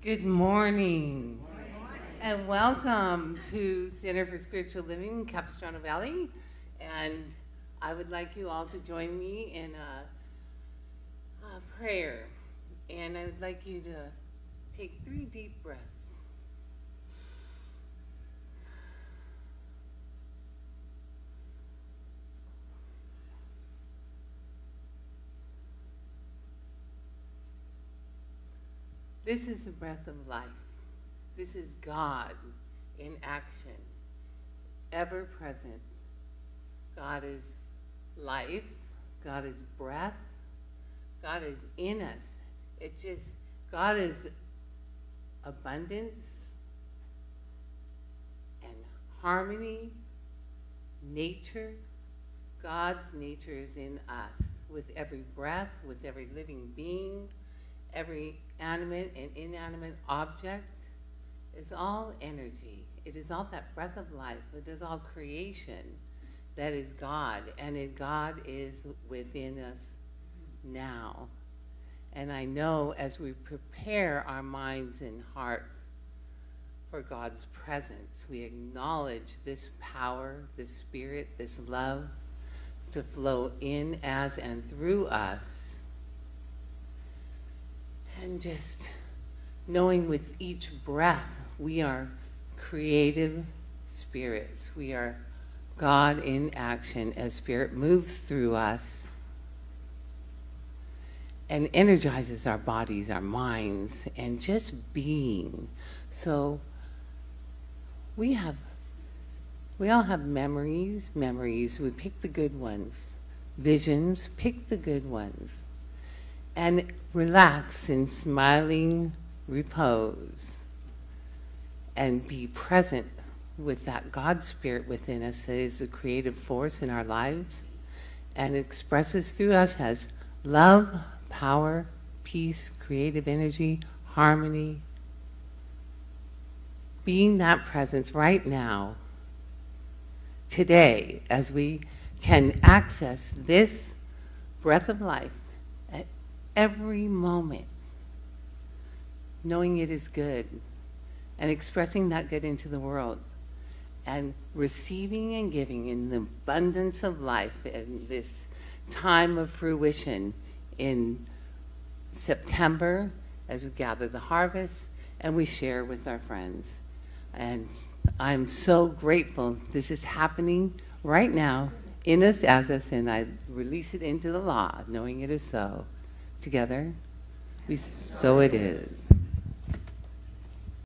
Good morning. And welcome to Center for Spiritual Living in Capistrano Valley. And I would like you all to join me in a, a prayer. And I would like you to take three deep breaths. This is the breath of life. This is God in action, ever present. God is life. God is breath. God is in us. It just, God is abundance and harmony, nature. God's nature is in us with every breath, with every living being, every animate and inanimate object is all energy. It is all that breath of life. It is all creation that is God, and it, God is within us now. And I know as we prepare our minds and hearts for God's presence, we acknowledge this power, this spirit, this love to flow in as and through us and just knowing with each breath we are creative spirits. We are God in action as Spirit moves through us and energizes our bodies, our minds, and just being. So we have, we all have memories, memories. We pick the good ones. Visions, pick the good ones and relax in smiling repose and be present with that God spirit within us that is the creative force in our lives and expresses through us as love, power, peace, creative energy, harmony. Being that presence right now, today, as we can access this breath of life every moment, knowing it is good and expressing that good into the world and receiving and giving in the abundance of life in this time of fruition in September as we gather the harvest and we share with our friends. And I'm so grateful this is happening right now in us as us, and I release it into the law, knowing it is so together. We, so it is.